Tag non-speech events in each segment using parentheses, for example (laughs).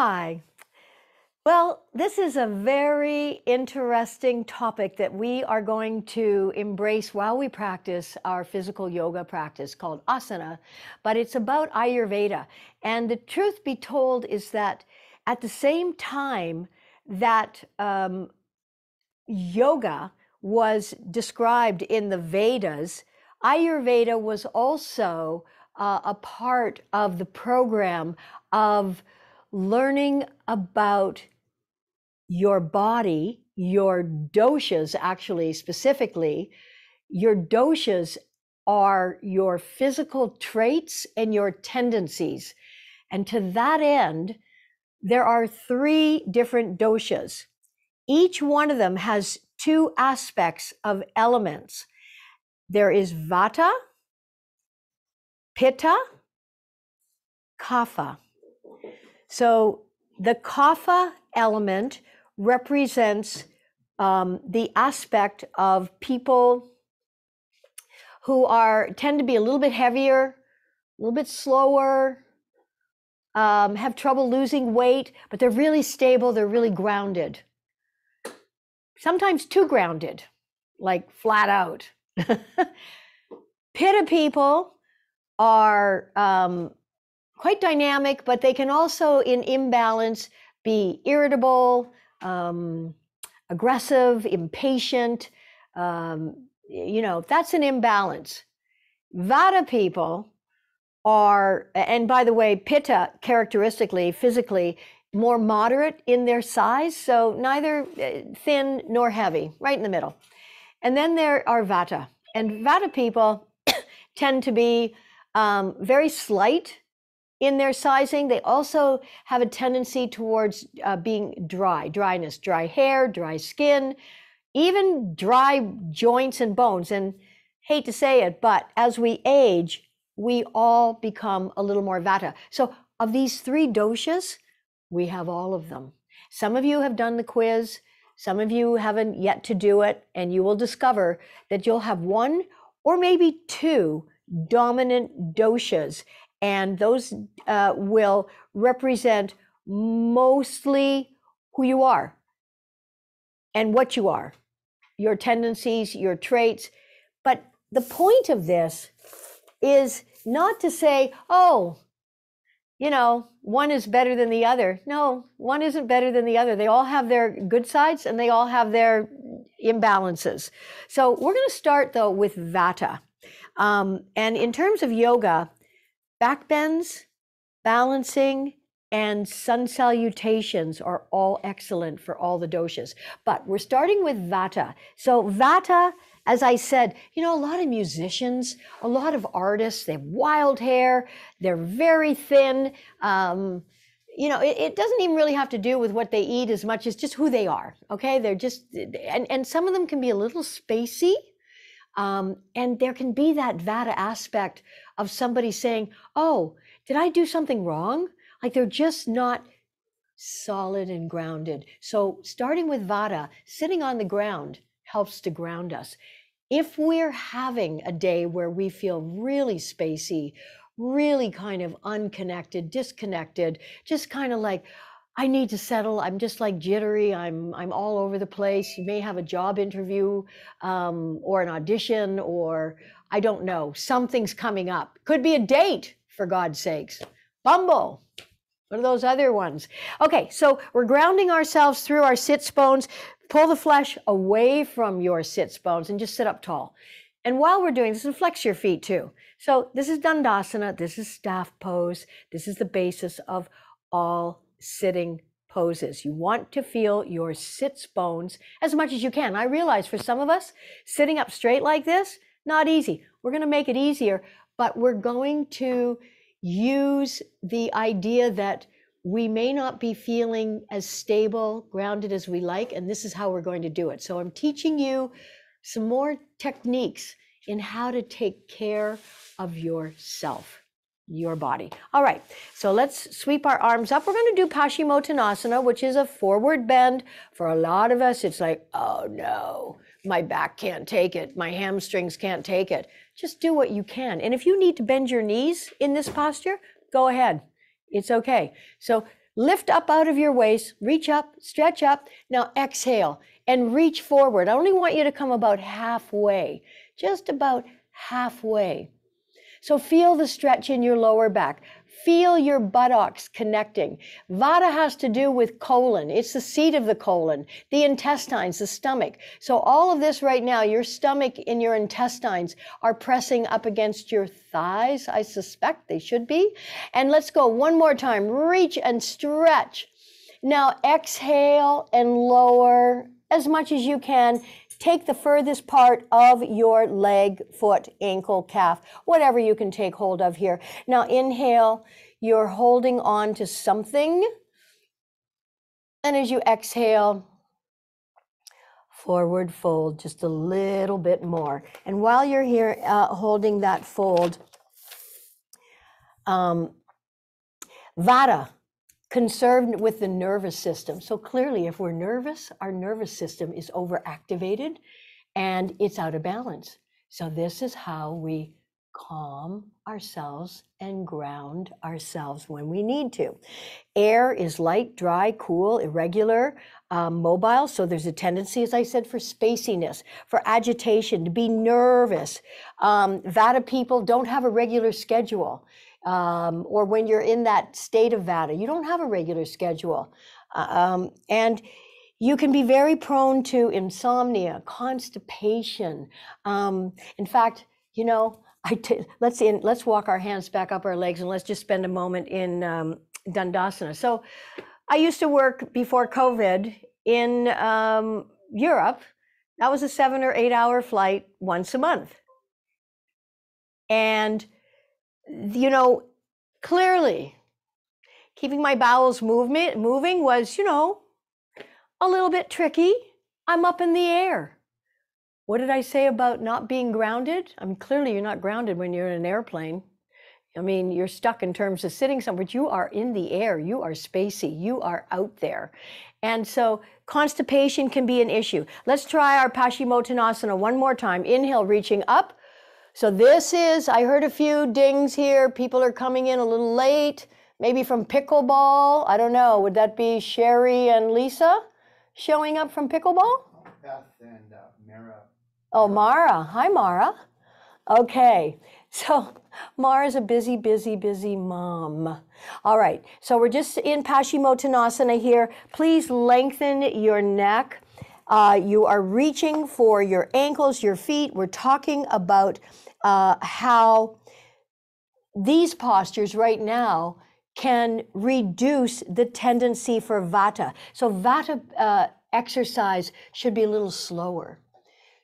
Hi. Well, this is a very interesting topic that we are going to embrace while we practice our physical yoga practice called asana, but it's about Ayurveda. And the truth be told is that at the same time that um, yoga was described in the Vedas, Ayurveda was also uh, a part of the program of learning about your body, your doshas, actually, specifically, your doshas are your physical traits and your tendencies. And to that end, there are three different doshas. Each one of them has two aspects of elements. There is vata, pitta, kapha. So the kapha element represents um, the aspect of people who are tend to be a little bit heavier, a little bit slower, um, have trouble losing weight, but they're really stable. They're really grounded. Sometimes too grounded, like flat out. (laughs) Pitta people are um, quite dynamic, but they can also, in imbalance, be irritable, um, aggressive, impatient. Um, you know, that's an imbalance. Vata people are, and by the way, Pitta characteristically, physically, more moderate in their size, so neither uh, thin nor heavy, right in the middle. And then there are Vata. And Vata people (coughs) tend to be um, very slight in their sizing. They also have a tendency towards uh, being dry, dryness, dry hair, dry skin, even dry joints and bones. And hate to say it, but as we age, we all become a little more vata. So, of these three doshas, we have all of them. Some of you have done the quiz, some of you haven't yet to do it, and you will discover that you'll have one or maybe two dominant doshas and those uh, will represent mostly who you are and what you are, your tendencies, your traits. But the point of this is not to say, oh, you know, one is better than the other. No, one isn't better than the other. They all have their good sides and they all have their imbalances. So we're going to start though with Vata. Um, and in terms of yoga, Back bends, balancing, and sun salutations are all excellent for all the doshas. But we're starting with Vata. So, Vata, as I said, you know, a lot of musicians, a lot of artists, they have wild hair, they're very thin. Um, you know, it, it, doesn't even really have to do with what they eat as much as just who they are. Okay. They're just, and, and some of them can be a little spacey. Um, and there can be that Vata aspect of somebody saying, Oh, did I do something wrong? Like they're just not solid and grounded. So, starting with Vata, sitting on the ground helps to ground us. If we're having a day where we feel really spacey, really kind of unconnected, disconnected, just kind of like, I need to settle. I'm just like jittery. I'm I'm all over the place. You may have a job interview um, or an audition, or I don't know. Something's coming up. Could be a date, for God's sakes. Bumble. What are those other ones. Okay, so we're grounding ourselves through our sits bones. Pull the flesh away from your sits bones and just sit up tall. And while we're doing this, and flex your feet too. So this is Dandasana. This is staff pose. This is the basis of all sitting poses. You want to feel your sits bones as much as you can. I realize for some of us, sitting up straight like this, not easy. We're going to make it easier, but we're going to use the idea that we may not be feeling as stable, grounded as we like, and this is how we're going to do it. So I'm teaching you some more techniques in how to take care of yourself your body. All right, so let's sweep our arms up. We're going to do Paschimottanasana, which is a forward bend. For a lot of us, it's like, oh no, my back can't take it, my hamstrings can't take it. Just do what you can. And if you need to bend your knees in this posture, go ahead. It's okay. So Lift up out of your waist, reach up, stretch up. Now exhale and reach forward. I only want you to come about halfway, just about halfway. So feel the stretch in your lower back. Feel your buttocks connecting. Vata has to do with colon. It's the seat of the colon, the intestines, the stomach. So all of this right now, your stomach and your intestines are pressing up against your thighs. I suspect they should be. And let's go one more time. Reach and stretch. Now exhale and lower as much as you can Take the furthest part of your leg, foot, ankle, calf, whatever you can take hold of here. Now inhale, you're holding on to something. And as you exhale, forward fold just a little bit more. And while you're here uh, holding that fold, um, conserved with the nervous system. So clearly, if we're nervous, our nervous system is overactivated and it's out of balance. So, this is how we calm ourselves and ground ourselves when we need to. Air is light, dry, cool, irregular, um, mobile. So there's a tendency, as I said, for spaciness, for agitation, to be nervous. Um, Vata people don't have a regular schedule um, or when you're in that state of vata, you don't have a regular schedule. Uh, um, and you can be very prone to insomnia, constipation. Um, in fact, you know, I t- let's in, let's walk our hands back up our legs and let's just spend a moment in um, Dandasana. So, I used to work before COVID in um, Europe. That was a seven or eight hour flight once a month, and you know, clearly keeping my bowels movement moving was, you know, a little bit tricky. I'm up in the air. What did I say about not being grounded? I mean, clearly you're not grounded when you're in an airplane. I mean, you're stuck in terms of sitting somewhere, but you are in the air. You are spacey. You are out there. And so constipation can be an issue. Let's try our Paschimottanasana one more time. Inhale, reaching up. So this is, I heard a few dings here. People are coming in a little late, maybe from pickleball. I don't know. Would that be Sherry and Lisa showing up from pickleball? Beth and uh, Mara. Oh, Mara. Hi, Mara. Okay. So Mara's a busy, busy, busy mom. All right. So we're just in Paschimottanasana here. Please lengthen your neck. Uh, you are reaching for your ankles, your feet. We're talking about uh, how these postures right now can reduce the tendency for vata. So, vata uh, exercise should be a little slower,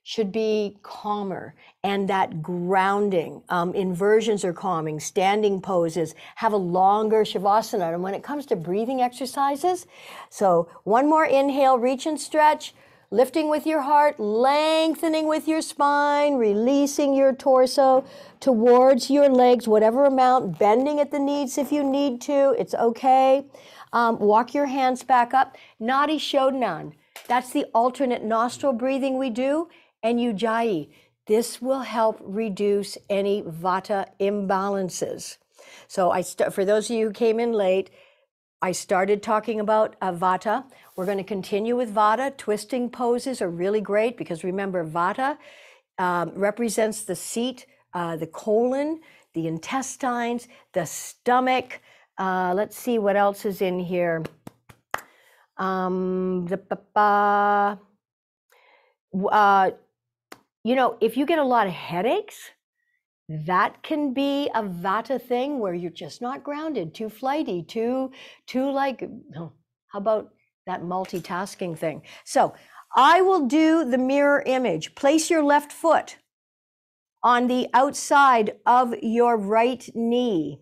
should be calmer, and that grounding. Um, inversions are calming, standing poses have a longer shavasana. And when it comes to breathing exercises, so one more inhale, reach and stretch lifting with your heart, lengthening with your spine, releasing your torso towards your legs, whatever amount, bending at the knees if you need to. It's okay. Um, walk your hands back up. Nadi Shodhanan. That's the alternate nostril breathing we do. And Ujjayi. This will help reduce any vata imbalances. So I st- for those of you who came in late, I started talking about uh, Vata. We're going to continue with Vata. Twisting poses are really great because remember, Vata um, represents the seat, uh, the colon, the intestines, the stomach. Uh, let's see what else is in here. Um, the, uh, you know, if you get a lot of headaches, that can be a vata thing where you're just not grounded too flighty too too like oh, how about that multitasking thing? So i will do the mirror image. Place your left foot on the outside of your right knee.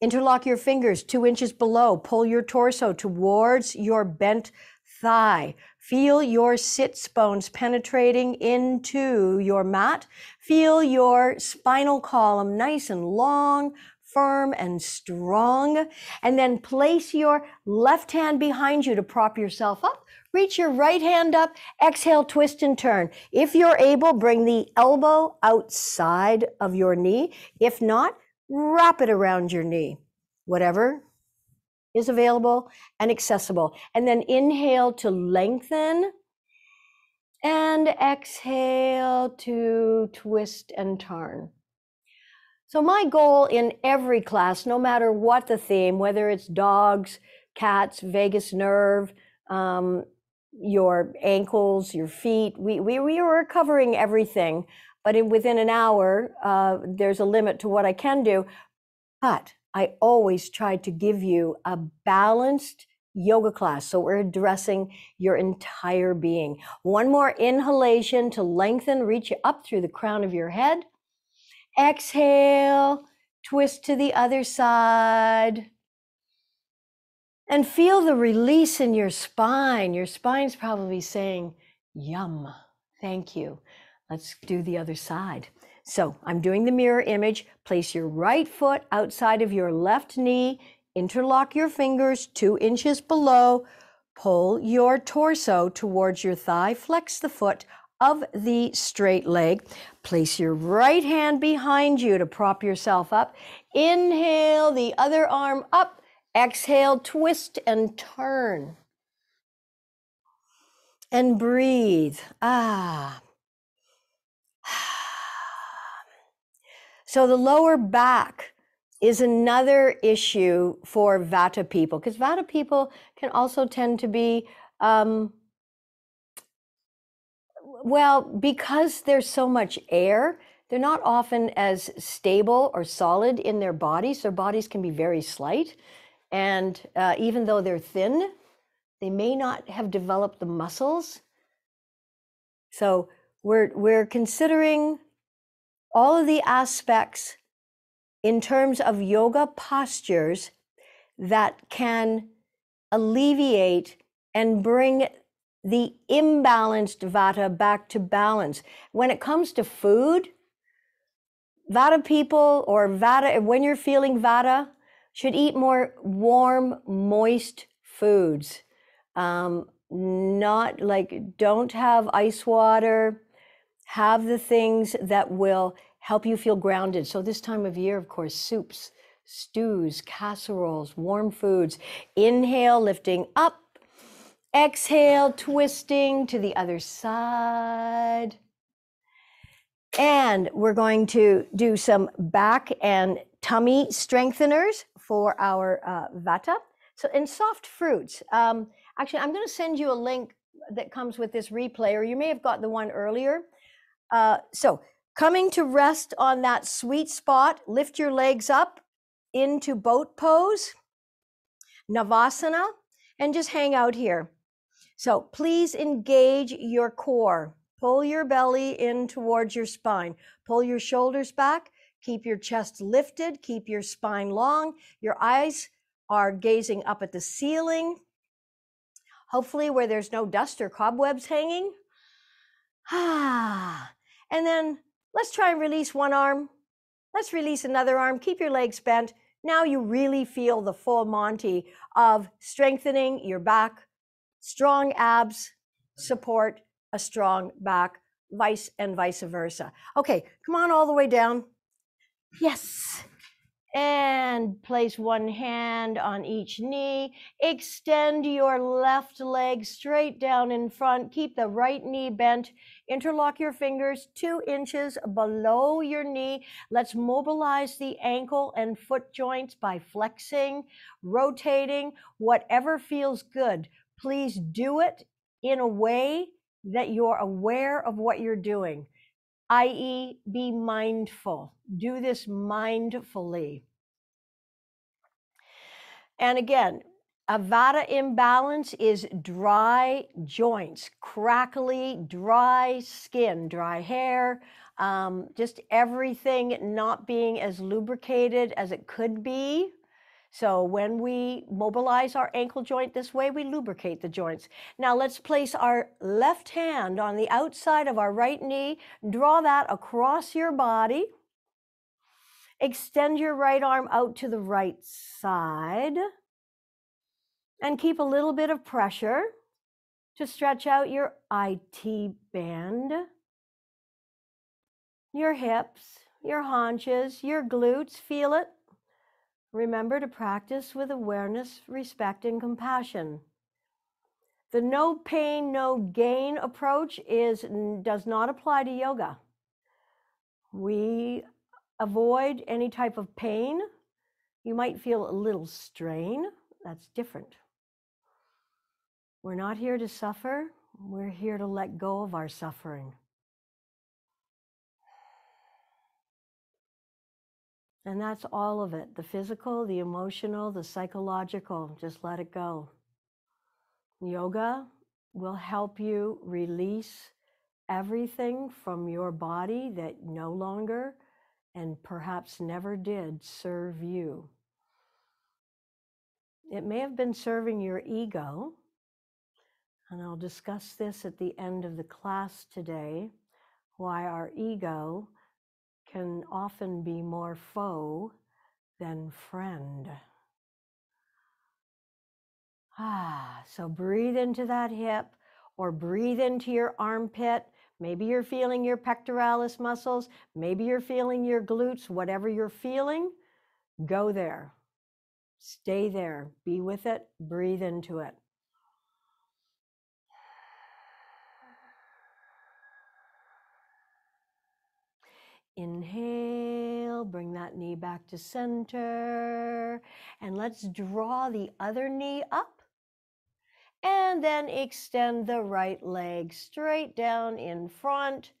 Interlock your fingers two inches below. Pull your torso towards your bent thigh Feel your sits bones penetrating into your mat. Feel your spinal column nice and long, firm and strong. And then place your left hand behind you to prop yourself up. Reach your right hand up. Exhale, twist and turn. If you're able, bring the elbow outside of your knee. If not, wrap it around your knee. Whatever is available and accessible. And then inhale to lengthen and exhale to twist and turn. So, my goal in every class, no matter what the theme, whether it's dogs, cats, vagus nerve, um, your ankles, your feet, we, we, we are covering everything. But in, within an hour, uh, there's a limit to what I can do. But I always try to give you a balanced yoga class. So we're addressing your entire being. One more inhalation to lengthen, reach up through the crown of your head. Exhale, twist to the other side. And feel the release in your spine. Your spine's probably saying, Yum, thank you. Let's do the other side. So I'm doing the mirror image. Place your right foot outside of your left knee. Interlock your fingers two inches below. Pull your torso towards your thigh. Flex the foot of the straight leg. Place your right hand behind you to prop yourself up. Inhale the other arm up. Exhale, twist and turn. And breathe. Ah. So the lower back is another issue for Vata people because Vata people can also tend to be, um, well, because there's so much air, they're not often as stable or solid in their bodies. Their bodies can be very slight. And uh, even though they're thin, they may not have developed the muscles. So we're, we're considering all of the aspects in terms of yoga postures that can alleviate and bring the imbalanced vata back to balance. When it comes to food, vata people or vata, when you're feeling vata, should eat more warm, moist foods. Um, not like, don't have ice water. Have the things that will help you feel grounded. So, this time of year, of course, soups, stews, casseroles, warm foods. Inhale, lifting up. Exhale, twisting to the other side. And we're going to do some back and tummy strengtheners for our uh, vata. So, in soft fruits, um, actually, I'm going to send you a link that comes with this replay, or you may have got the one earlier. Uh, so, Coming to rest on that sweet spot, lift your legs up into boat pose, Navasana, and just hang out here. So please engage your core. Pull your belly in towards your spine. Pull your shoulders back. Keep your chest lifted. Keep your spine long. Your eyes are gazing up at the ceiling, hopefully where there's no dust or cobwebs hanging. (sighs) Ah, and then Let's try and release one arm. Let's release another arm. Keep your legs bent. Now you really feel the full Monty of strengthening your back, strong abs support a strong back, vice and vice versa. Okay, come on all the way down. Yes. And place one hand on each knee. Extend your left leg straight down in front. Keep the right knee bent. Interlock your fingers two inches below your knee. Let's mobilize the ankle and foot joints by flexing, rotating, whatever feels good. Please do it in a way that you're aware of what you're doing i.e., be mindful. Do this mindfully. And again, a vata imbalance is dry joints, crackly, dry skin, dry hair, um, just everything not being as lubricated as it could be. So when we mobilize our ankle joint this way, we lubricate the joints. Now let's place our left hand on the outside of our right knee. Draw that across your body. Extend your right arm out to the right side. And keep a little bit of pressure to stretch out your IT band, your hips, your haunches, your glutes. Feel it remember to practice with awareness, respect, and compassion. The no pain, no gain approach is, does not apply to yoga. We avoid any type of pain. You might feel a little strain. That's different. We're not here to suffer. We're here to let go of our suffering. And that's all of it the physical, the emotional, the psychological. Just let it go. Yoga will help you release everything from your body that no longer and perhaps never did serve you. It may have been serving your ego, and I'll discuss this at the end of the class today why our ego can often be more foe than friend. Ah, so breathe into that hip or breathe into your armpit. Maybe you're feeling your pectoralis muscles. Maybe you're feeling your glutes. Whatever you're feeling, go there. Stay there. Be with it. Breathe into it. Inhale, bring that knee back to center. And let's draw the other knee up. And then extend the right leg straight down in front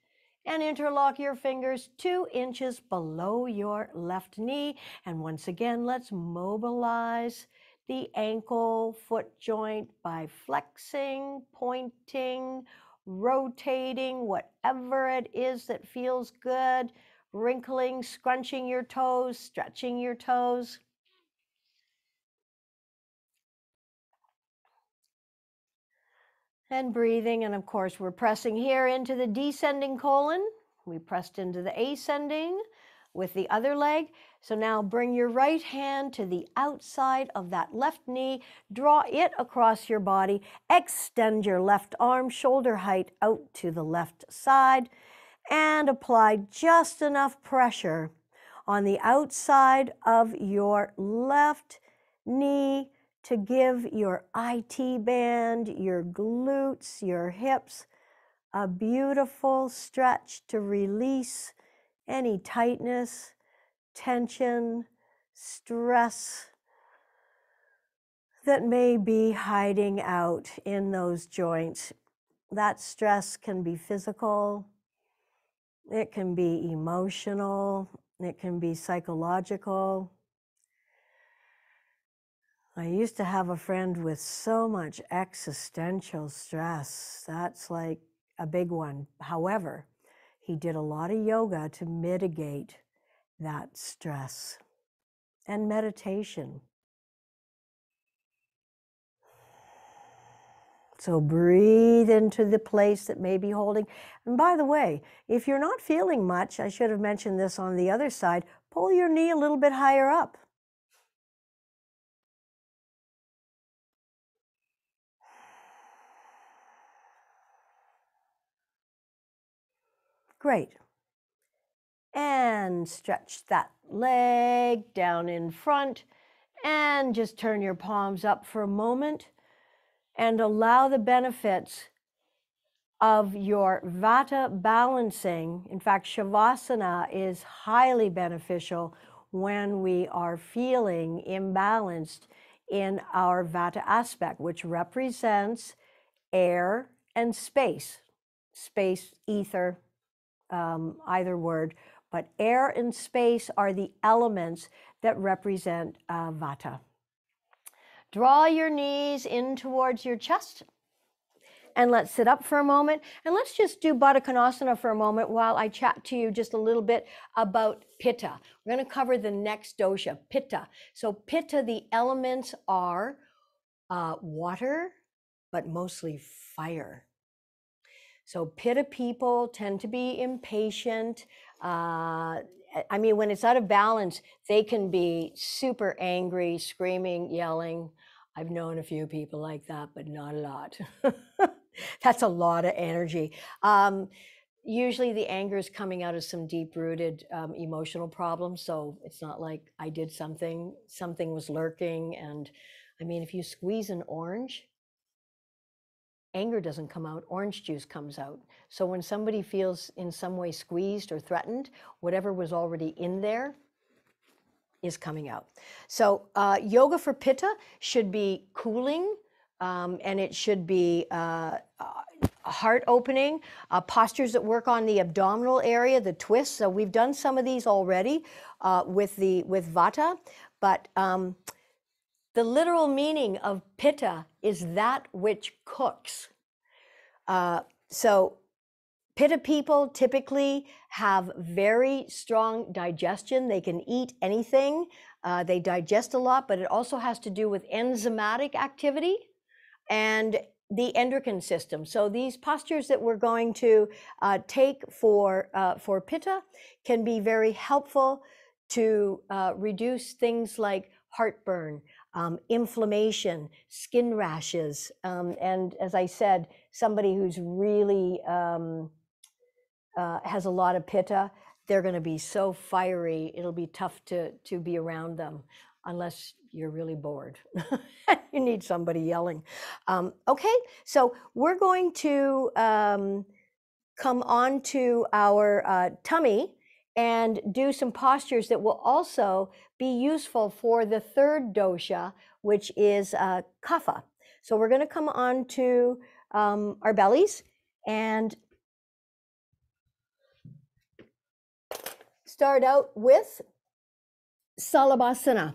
and interlock your fingers two inches below your left knee. And once again, let's mobilize the ankle foot joint by flexing, pointing, rotating, whatever it is that feels good, wrinkling, scrunching your toes, stretching your toes. And breathing, and of course, we're pressing here into the descending colon. We pressed into the ascending with the other leg. So now bring your right hand to the outside of that left knee, draw it across your body, extend your left arm shoulder height out to the left side, and apply just enough pressure on the outside of your left knee to give your IT band, your glutes, your hips a beautiful stretch to release any tightness tension, stress that may be hiding out in those joints. That stress can be physical, it can be emotional, it can be psychological. I used to have a friend with so much existential stress. That's like a big one. However, he did a lot of yoga to mitigate that stress and meditation. So breathe into the place that may be holding. And by the way, if you're not feeling much, I should have mentioned this on the other side, pull your knee a little bit higher up. Great and stretch that leg down in front and just turn your palms up for a moment and allow the benefits of your vata balancing. In fact, shavasana is highly beneficial when we are feeling imbalanced in our vata aspect, which represents air and space, space, ether, um, either word but air and space are the elements that represent uh, vata. Draw your knees in towards your chest. And let's sit up for a moment. And let's just do Baddha Konasana for a moment while I chat to you just a little bit about Pitta. We're going to cover the next dosha, Pitta. So, Pitta, the elements are uh, water, but mostly fire. So, Pitta people tend to be impatient. Uh, I mean, when it's out of balance, they can be super angry, screaming, yelling. I've known a few people like that, but not a lot. (laughs) That's a lot of energy. Um, usually the anger is coming out of some deep rooted um, emotional problems. So it's not like I did something, something was lurking. And I mean, if you squeeze an orange, anger doesn't come out, orange juice comes out. So when somebody feels in some way squeezed or threatened, whatever was already in there is coming out. So uh, yoga for pitta should be cooling um, and it should be uh, uh, heart opening, uh, postures that work on the abdominal area, the twists. So we've done some of these already uh, with the with vata, but um, the literal meaning of pitta is that which cooks. Uh, so Pitta people typically have very strong digestion. They can eat anything. Uh, they digest a lot, but it also has to do with enzymatic activity and the endocrine system. So these postures that we're going to uh, take for uh, for Pitta can be very helpful to uh, reduce things like heartburn, um, inflammation, skin rashes, um, and as I said, somebody who's really um, uh, has a lot of pitta, they're going to be so fiery. It'll be tough to to be around them unless you're really bored. (laughs) you need somebody yelling. Um, okay, so we're going to um, come on to our uh, tummy and do some postures that will also be useful for the third dosha, which is uh, kapha. So we're going to come on to um, our bellies and start out with Salabhasana.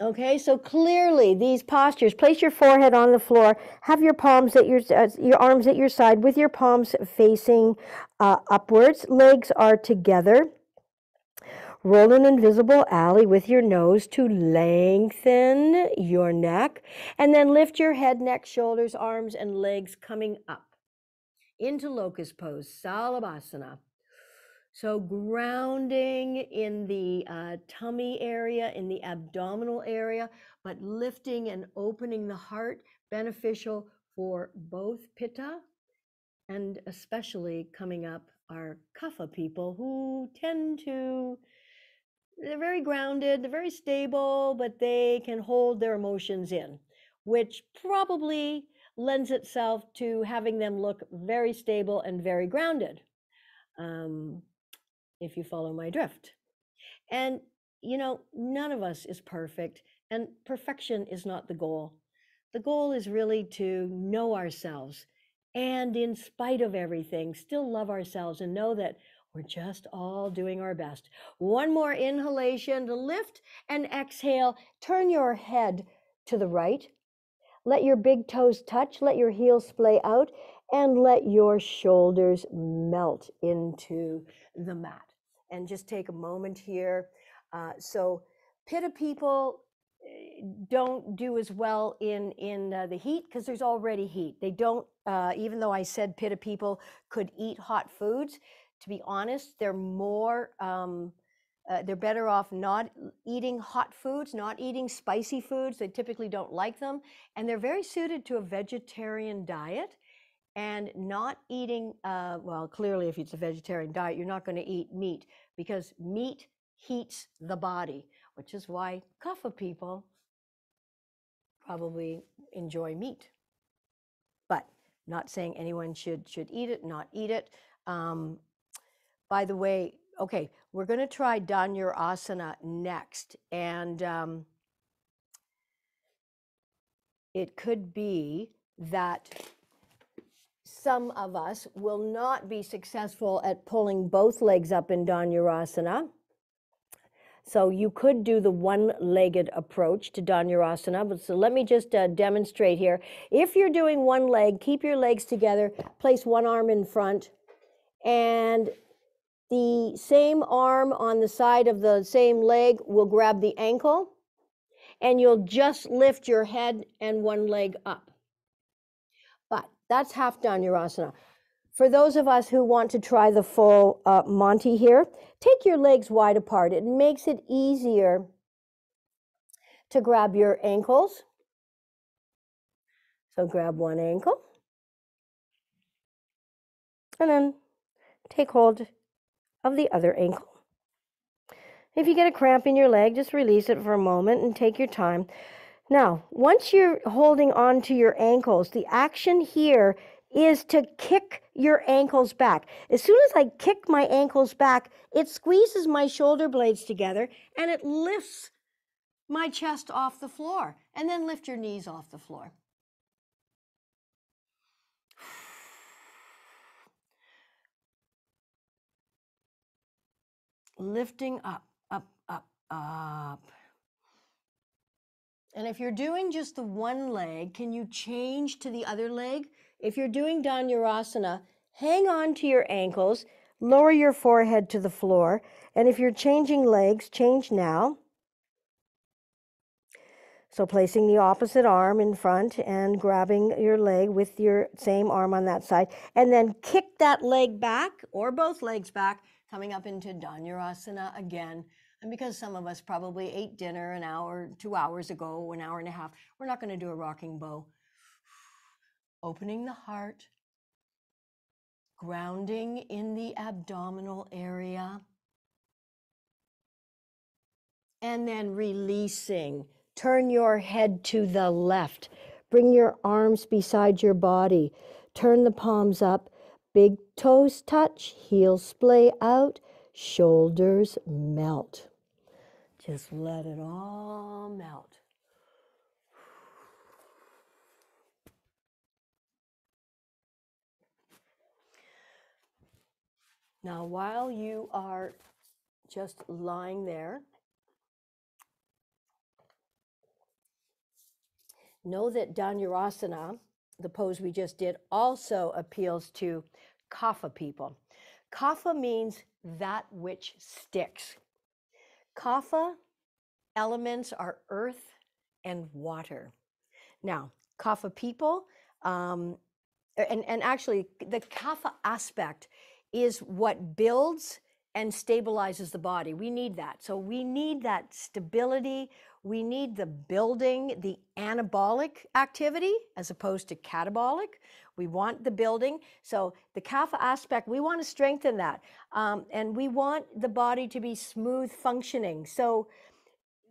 Okay, so clearly these postures, place your forehead on the floor, have your palms at your, uh, your arms at your side with your palms facing uh, upwards, legs are together. Roll an invisible alley with your nose to lengthen your neck, and then lift your head, neck, shoulders, arms, and legs coming up into locust pose, Salabhasana. So, grounding in the uh, tummy area, in the abdominal area, but lifting and opening the heart, beneficial for both pitta and especially coming up our kapha people who tend to, they're very grounded, they're very stable, but they can hold their emotions in, which probably lends itself to having them look very stable and very grounded. Um, if you follow my drift. And, you know, none of us is perfect, and perfection is not the goal. The goal is really to know ourselves and, in spite of everything, still love ourselves and know that we're just all doing our best. One more inhalation to lift and exhale. Turn your head to the right. Let your big toes touch. Let your heels splay out and let your shoulders melt into the mat and just take a moment here. Uh, so pitta people eh, don't do as well in in uh, the heat because there's already heat. They don't, uh, even though I said pitta people could eat hot foods. To be honest, they're more. Um, uh, they're better off not eating hot foods, not eating spicy foods. They typically don't like them, and they're very suited to a vegetarian diet and not eating, uh, well, clearly, if it's a vegetarian diet, you're not going to eat meat because meat heats the body, which is why kapha people probably enjoy meat. But not saying anyone should should eat it, not eat it. Um, by the way, okay, we're going to try Dhanurasana next, and um, it could be that some of us will not be successful at pulling both legs up in Dhanurasana. So you could do the one-legged approach to Dhanurasana. But so let me just uh, demonstrate here. If you're doing one leg, keep your legs together, place one arm in front, and the same arm on the side of the same leg will grab the ankle, and you'll just lift your head and one leg up. But that's half Dhanurasana. For those of us who want to try the full uh, Monty here, take your legs wide apart. It makes it easier to grab your ankles. So grab one ankle. And then take hold of the other ankle. If you get a cramp in your leg, just release it for a moment and take your time. Now, once you're holding on to your ankles, the action here is to kick your ankles back. As soon as I kick my ankles back, it squeezes my shoulder blades together and it lifts My chest off the floor. And then lift your knees off the floor. Lifting up, up, up, up. And if you're doing just the one leg, can you change to the other leg? If you're doing Dhanurasana, hang on to your ankles, lower your forehead to the floor, and if you're changing legs, change now. So placing the opposite arm in front and grabbing your leg with your same arm on that side, and then kick that leg back or both legs back, coming up into Dhanurasana again. And because some of us probably ate dinner an hour, two hours ago, an hour and a half, we're not going to do a rocking bow. (sighs) Opening the heart, grounding in the abdominal area, and then releasing. Turn your head to the left. Bring your arms beside your body. Turn the palms up. Big toes touch, heels splay out, shoulders melt. Just let it all melt. Now, while you are just lying there, know that Dhanurasana, the pose we just did, also appeals to Kapha people. Kapha means that which sticks. Kapha elements are earth and water. Now, Kapha people, um, and, and actually, the Kapha aspect is what builds and stabilizes the body. We need that. So, we need that stability. We need the building, the anabolic activity as opposed to catabolic. We want the building. So, the kapha aspect, we want to strengthen that. Um, and we want the body to be smooth functioning. So,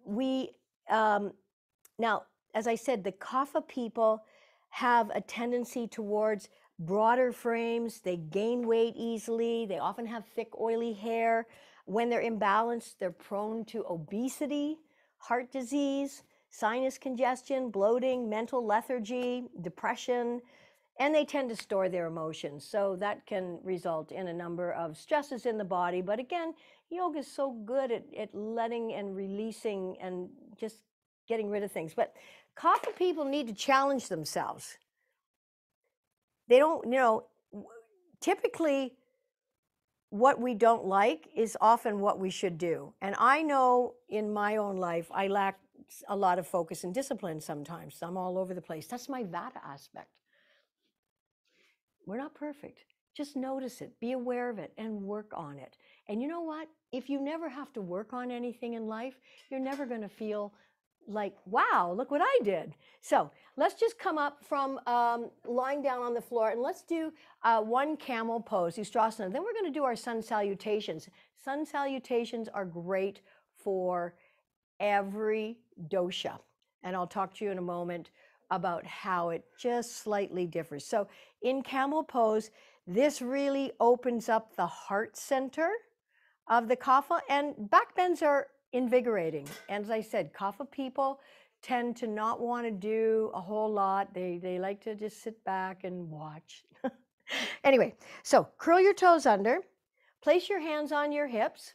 we, um, now, as I said, the kapha people have a tendency towards broader frames. They gain weight easily. They often have thick, oily hair. When they're imbalanced, they're prone to obesity, heart disease, sinus congestion, bloating, mental lethargy, depression, and they tend to store their emotions. So that can result in a number of stresses in the body. But again, yoga is so good at, at letting and releasing and just getting rid of things. But kapha people need to challenge themselves. They don't, you know, typically what we don't like is often what we should do. And I know in my own life, I lack a lot of focus and discipline sometimes. I'm all over the place. That's my Vata aspect. We're not perfect. Just notice it, be aware of it, and work on it. And you know what? If you never have to work on anything in life, you're never going to feel like, wow, look what I did. So let's just come up from um, lying down on the floor and let's do uh, one camel pose, Ustrasana. Then we're going to do our sun salutations. Sun salutations are great for every dosha. And I'll talk to you in a moment about how it just slightly differs. So in camel pose, this really opens up the heart center of the kapha and back bends are invigorating. And as I said, kapha people tend to not want to do a whole lot. They they like to just sit back and watch. (laughs) anyway, so curl your toes under, place your hands on your hips,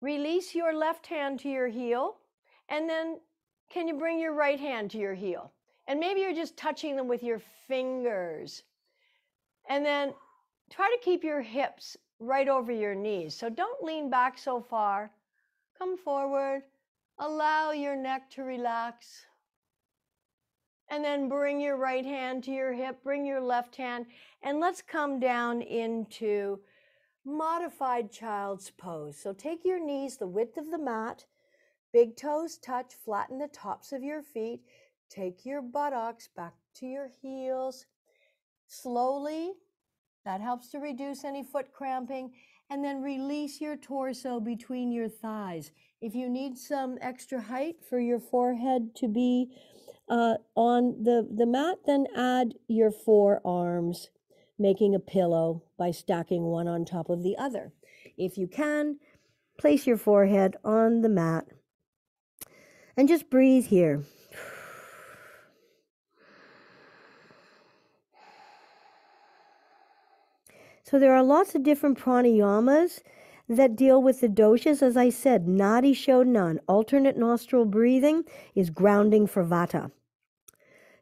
release your left hand to your heel, and then can you bring your right hand to your heel? And maybe you're just touching them with your fingers. And then try to keep your hips right over your knees. So don't lean back so far. Come forward. Allow your neck to relax. And then bring your right hand to your hip, bring your left hand, and let's come down into modified child's pose. So take your knees the width of the mat, big toes touch, flatten the tops of your feet, take your buttocks back to your heels. Slowly That helps to reduce any foot cramping. And then release your torso between your thighs. If you need some extra height for your forehead to be uh, on the, the mat, then add your forearms, making a pillow by stacking one on top of the other. If you can, place your forehead on the mat and just breathe here. So there are lots of different pranayamas that deal with the doshas. As I said, nadi shodhanan, alternate nostril breathing, is grounding for vata.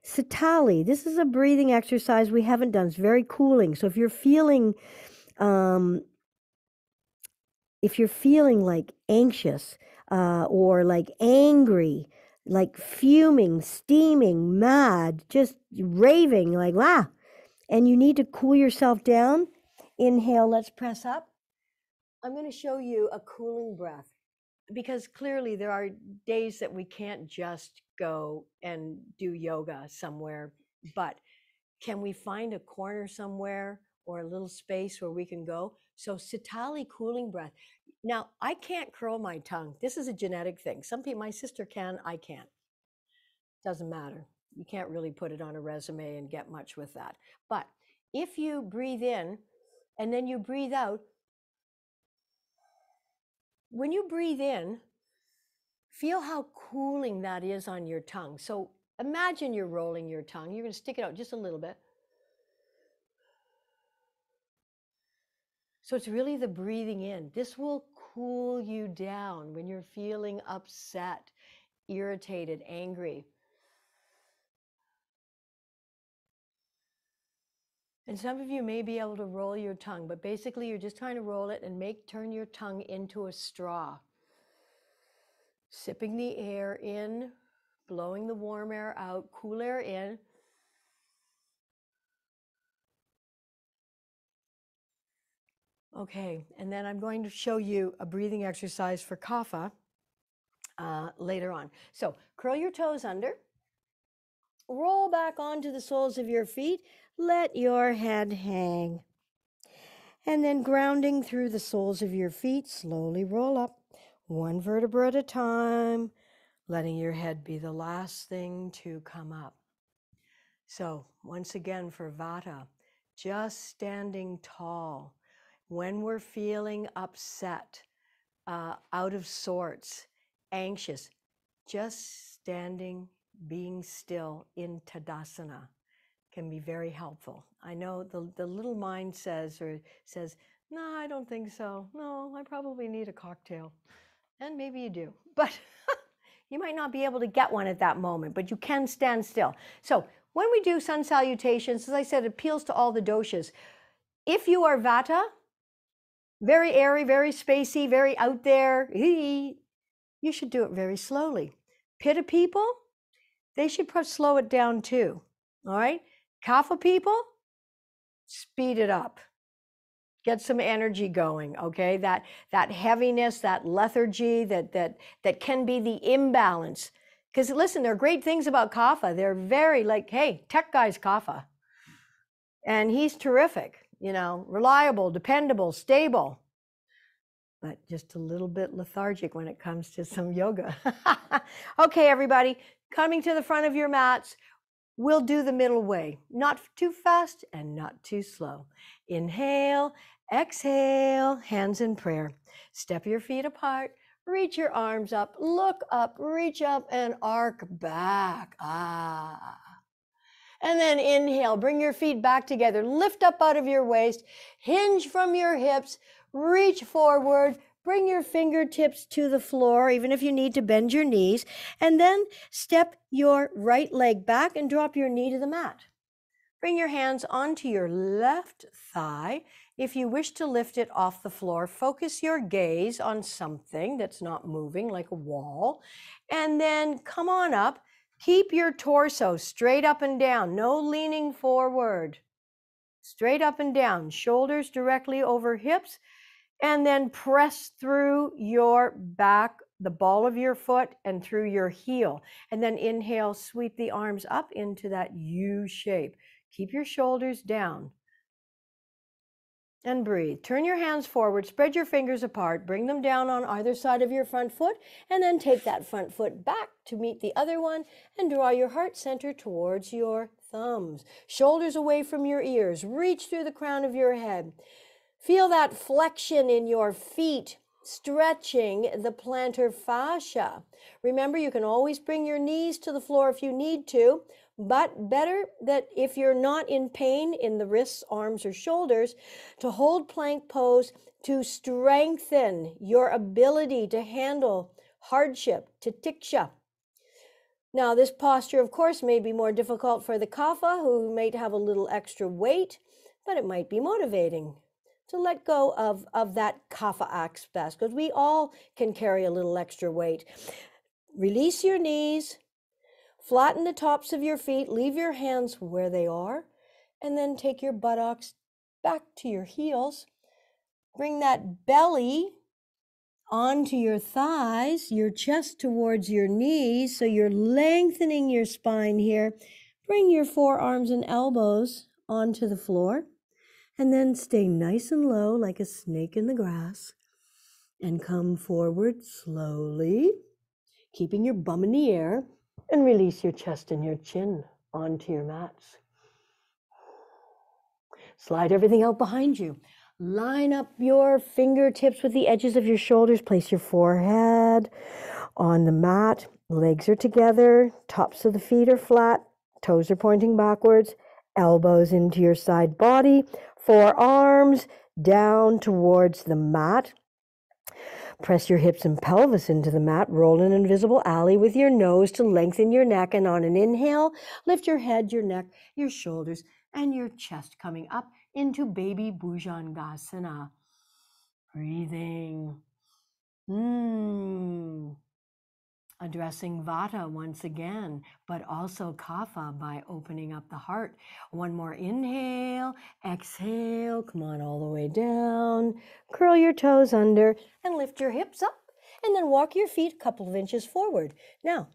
Sitali, this is a breathing exercise we haven't done. It's very cooling. So if you're feeling, um, if you're feeling like anxious uh, or like angry, like fuming, steaming, mad, just raving, like wow, and you need to cool yourself down, inhale. Let's press up. I'm going to show you a cooling breath because clearly there are days that we can't just go and do yoga somewhere, but can we find a corner somewhere or a little space where we can go? So, Sitali cooling breath. Now, I can't curl my tongue. This is a genetic thing. Some people, my sister can, I can't. Doesn't matter. You can't really put it on a resume and get much with that. But if you breathe in and then you breathe out, when you breathe in, feel how cooling that is on your tongue. So imagine you're rolling your tongue. You're going to stick it out just a little bit. So it's really the breathing in. This will cool you down when you're feeling upset, irritated, angry. And some of you may be able to roll your tongue, but basically you're just trying to roll it and make turn your tongue into a straw. Sipping the air in, blowing the warm air out, cool air in. Okay, and then I'm going to show you a breathing exercise for kapha uh, later on. So curl your toes under, roll back onto the soles of your feet, let your head hang. And then grounding through the soles of your feet, slowly roll up, one vertebra at a time, letting your head be the last thing to come up. So, once again, for Vata, just standing tall when we're feeling upset, uh, out of sorts, anxious, just standing, being still in Tadasana can be very helpful. I know the, the little mind says or says, no, I don't think so. No, I probably need a cocktail. And maybe you do, (laughs) but you might not be able to get one at that moment, but you can stand still. So when we do sun salutations, as I said, it appeals to all the doshas. If you are vata, very airy, very spacey, very out there, you should do it very slowly. Pitta people, they should slow it down too. All right. Kapha people, speed it up. Get some energy going, okay? That that heaviness, that lethargy, that that that can be the imbalance. Because listen, there are great things about Kapha. They're very like, hey, tech guy's Kapha. And he's terrific, you know, reliable, dependable, stable. But just a little bit lethargic when it comes to some yoga. (laughs) okay, everybody, coming to the front of your mats. We'll do the middle way, not too fast and not too slow. Inhale, exhale, hands in prayer. Step your feet apart, reach your arms up, look up, reach up, and arc back. Ah. And then inhale, bring your feet back together, lift up out of your waist, hinge from your hips, reach forward, Bring your fingertips to the floor, even if you need to bend your knees, and then step your right leg back and drop your knee to the mat. Bring your hands onto your left thigh. If you wish to lift it off the floor, focus your gaze on something that's not moving, like a wall, and then come on up. Keep your torso straight up and down, no leaning forward. Straight up and down, shoulders directly over hips and then press through your back, the ball of your foot, and through your heel. And then inhale, sweep the arms up into that U shape. Keep your shoulders down. and breathe. Turn your hands forward, spread your fingers apart, bring them down on either side of your front foot, and then take that front foot back to meet the other one and draw your heart center towards your thumbs. Shoulders away from your ears, reach through the crown of your head. Feel that flexion in your feet, stretching the plantar fascia. Remember, you can always bring your knees to the floor if you need to, but better that if you're not in pain in the wrists, arms, or shoulders, to hold plank pose to strengthen your ability to handle hardship, titiksha. Now, this posture, of course, may be more difficult for the kapha who might have a little extra weight, but it might be motivating to let go of, of that kapha aspect because we all can carry a little extra weight. Release your knees, flatten the tops of your feet, leave your hands where they are, and then take your buttocks back to your heels. Bring that belly onto your thighs, your chest towards your knees. So you're lengthening your spine here. Bring your forearms and elbows onto the floor. And then stay nice and low like a snake in the grass. And come forward slowly, keeping your bum in the air. And release your chest and your chin onto your mats. Slide everything out behind you. Line up your fingertips with the edges of your shoulders. Place your forehead on the mat. Legs are together. Tops of the feet are flat. Toes are pointing backwards. Elbows into your side body. Forearms down towards the mat. Press your hips and pelvis into the mat. Roll an invisible alley with your nose to lengthen your neck. And on an inhale, lift your head, your neck, your shoulders, and your chest coming up into baby bhujangasana. Breathing. Mm. Addressing Vata once again, but also Kapha by opening up the heart. One more inhale, exhale, come on all the way down. Curl your toes under and lift your hips up. And then walk your feet a couple of inches forward. Now,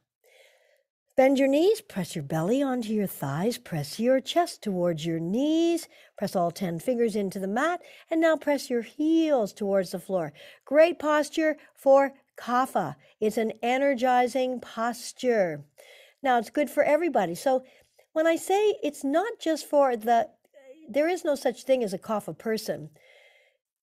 Bend your knees, press your belly onto your thighs, press your chest towards your knees, press all 10 fingers into the mat, and now press your heels towards the floor. Great posture for kapha. It's an energizing posture. Now, it's good for everybody. So, when I say it's not just for the, there is no such thing as a kapha person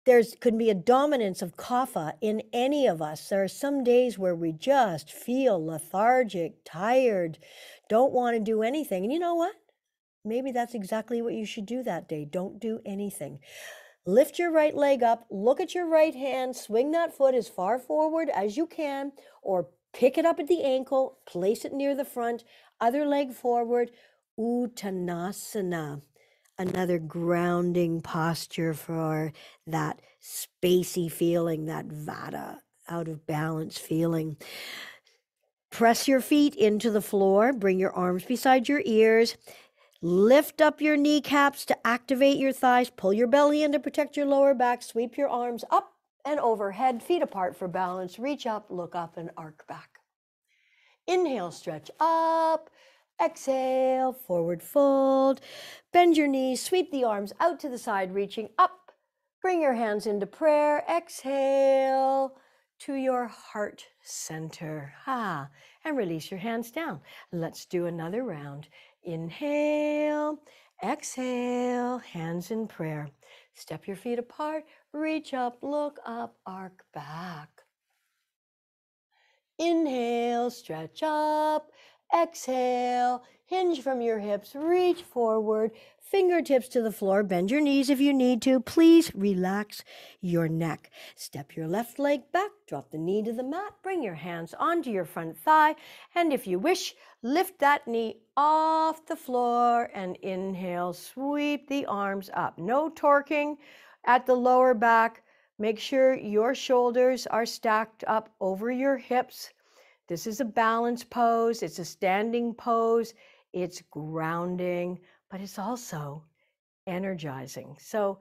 there's could be a dominance of kapha in any of us. There are some days where we just feel lethargic, tired, don't want to do anything. And you know what? Maybe that's exactly what you should do that day. Don't do anything. Lift your right leg up, look at your right hand, swing that foot as far forward as you can, or pick it up at the ankle, place it near the front, other leg forward, Uttanasana another grounding posture for that spacey feeling, that vata, out of balance feeling. Press your feet into the floor, bring your arms beside your ears. Lift up your kneecaps to activate your thighs. Pull your belly in to protect your lower back. Sweep your arms up and overhead, feet apart for balance. Reach up, look up, and arc back. Inhale, stretch up. Exhale, forward fold. Bend your knees, sweep the arms out to the side, reaching up. Bring your hands into prayer. Exhale to your heart center. Ah, and release your hands down. Let's do another round. Inhale, exhale, hands in prayer. Step your feet apart, reach up, look up, arc back. Inhale, stretch up. Exhale, hinge from your hips, reach forward, fingertips to the floor, bend your knees if you need to. Please relax your neck. Step your left leg back, drop the knee to the mat, bring your hands onto your front thigh, and if you wish, lift that knee off the floor and inhale, sweep the arms up. No torquing at the lower back. Make sure your shoulders are stacked up over your hips this is a balance pose, it's a standing pose, it's grounding, but it's also energizing. So,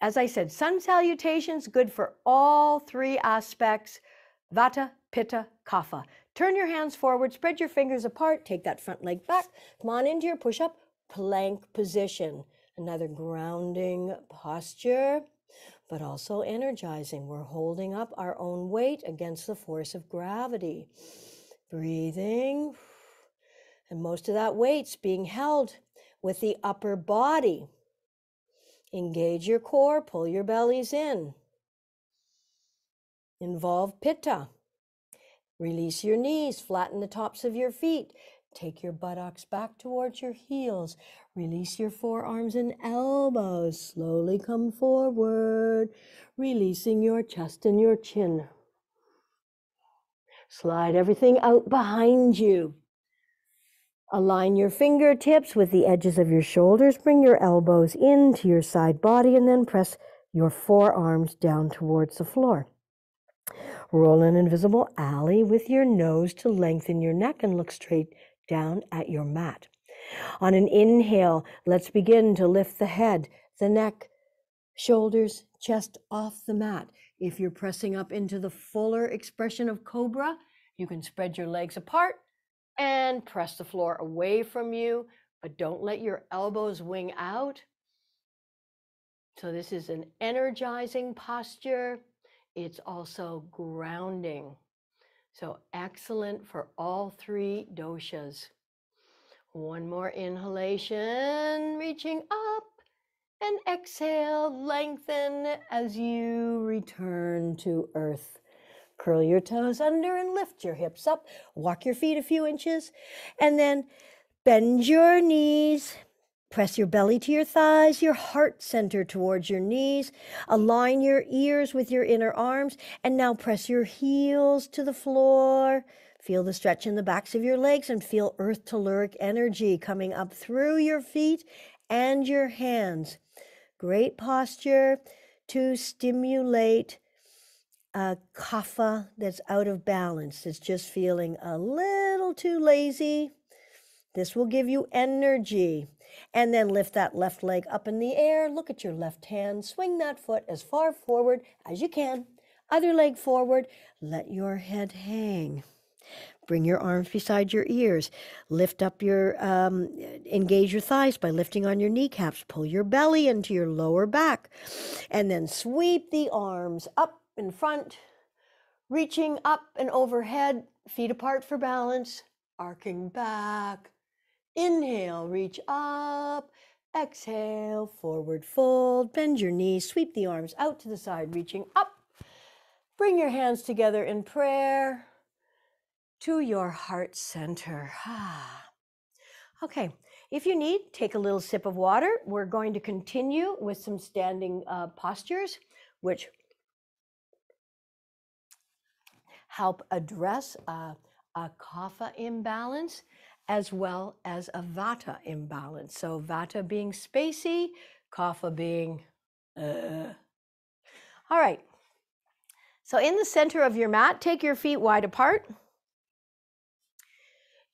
as I said, sun salutations good for all three aspects vata, pitta, kapha. Turn your hands forward, spread your fingers apart, take that front leg back. Come on into your push up plank position. Another grounding posture, but also energizing. We're holding up our own weight against the force of gravity. Breathing. And most of that weight's being held with the upper body. Engage your core, pull your bellies in. Involve pitta. Release your knees, flatten the tops of your feet. Take your buttocks back towards your heels. Release your forearms and elbows. Slowly come forward, releasing your chest and your chin. Slide everything out behind you. Align your fingertips with the edges of your shoulders. Bring your elbows into your side body and then press your forearms down towards the floor. Roll an invisible alley with your nose to lengthen your neck and look straight down at your mat. On an inhale, let's begin to lift the head, the neck, shoulders, chest off the mat. If you're pressing up into the fuller expression of cobra, you can spread your legs apart and press the floor away from you, but don't let your elbows wing out. So, this is an energizing posture. It's also grounding. So, excellent for all three doshas. One more inhalation, reaching up, and exhale, lengthen as you return to earth. Curl your toes under and lift your hips up. Walk your feet a few inches, and then bend your knees. Press your belly to your thighs, your heart center towards your knees. Align your ears with your inner arms, and now press your heels to the floor. Feel the stretch in the backs of your legs and feel earth telluric energy coming up through your feet and your hands. Great posture to stimulate a kapha that's out of balance, that's just feeling a little too lazy. This will give you energy. And then lift that left leg up in the air. Look at your left hand. Swing that foot as far forward as you can. Other leg forward. Let your head hang. Bring your arms beside your ears. Lift up your, um, engage your thighs by lifting on your kneecaps. Pull your belly into your lower back. And then sweep the arms up in front, reaching up and overhead, feet apart for balance, arcing back. Inhale, reach up. Exhale, forward fold. Bend your knees, sweep the arms out to the side, reaching up. Bring your hands together in prayer to your heart center. okay, if you need, take a little sip of water. We're going to continue with some standing uh, postures, which help address a, a kapha imbalance as well as a vata imbalance. So vata being spacey, kapha being uh. All right. So in the center of your mat, take your feet wide apart.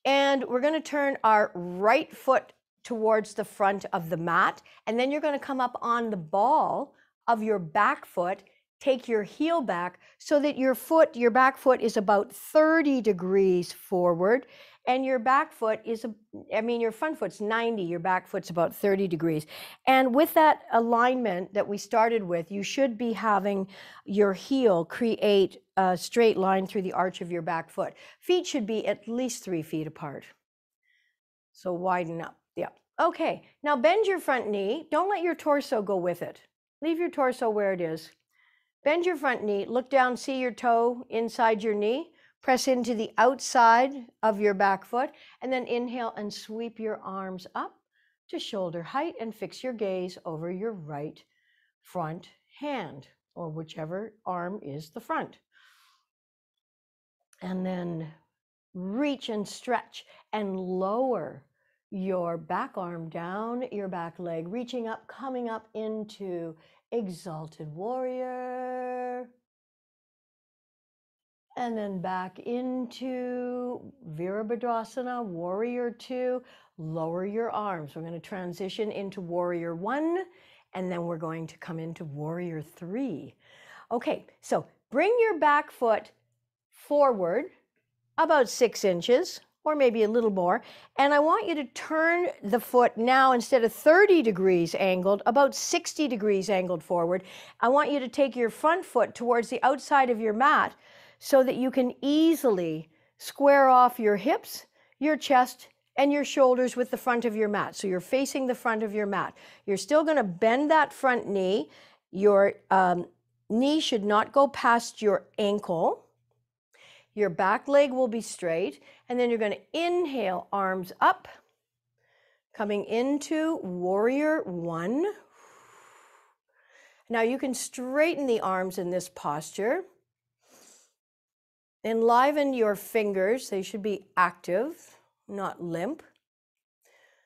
And we're going to turn our right foot towards the front of the mat. And then you're going to come up on the ball of your back foot take your heel back so that your foot, your back foot is about 30 degrees forward and your back foot is, I mean, your front foot's 90, your back foot's about 30 degrees. And with that alignment that we started with, you should be having your heel create a straight line through the arch of your back foot. Feet should be at least three feet apart. So widen up. Yeah. Okay. Now bend your front knee. Don't let your torso go with it. Leave your torso where it is. Bend your front knee, look down, see your toe inside your knee, press into the outside of your back foot, and then inhale and sweep your arms up to shoulder height and fix your gaze over your right front hand or whichever arm is the front. And then reach and stretch and lower your back arm down your back leg, reaching up, coming up into exalted warrior. And then back into Virabhadrasana, warrior two. Lower your arms. We're going to transition into warrior one, and then we're going to come into warrior three. Okay, so bring your back foot forward about six inches or maybe a little more. And I want you to turn the foot now instead of 30 degrees angled, about 60 degrees angled forward. I want you to take your front foot towards the outside of your mat so that you can easily square off your hips, your chest, and your shoulders with the front of your mat. So you're facing the front of your mat. You're still going to bend that front knee. Your um, knee should not go past your ankle. Your back leg will be straight. And then you're going to inhale, arms up, coming into warrior one. Now you can straighten the arms in this posture. Enliven your fingers, they should be active not limp.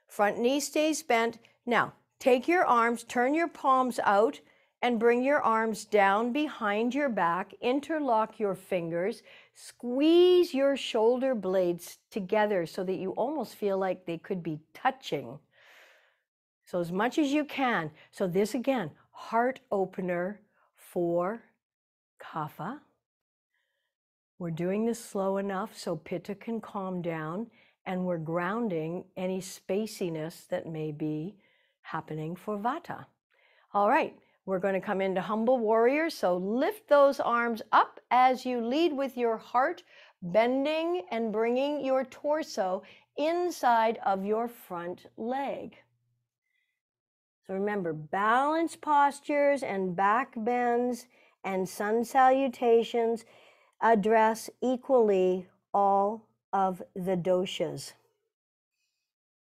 Front knee stays bent. Now, take your arms, turn your palms out, and bring your arms down behind your back. Interlock your fingers. Squeeze your shoulder blades together so that you almost feel like they could be touching. So, as much as you can. So, this again, heart opener for kapha. We're doing this slow enough so pitta can calm down and we're grounding any spaciness that may be happening for vata. All right, we're going to come into humble warrior. So lift those arms up as you lead with your heart, bending and bringing your torso inside of your front leg. So remember, balance postures and back bends and sun salutations address equally all of the doshas.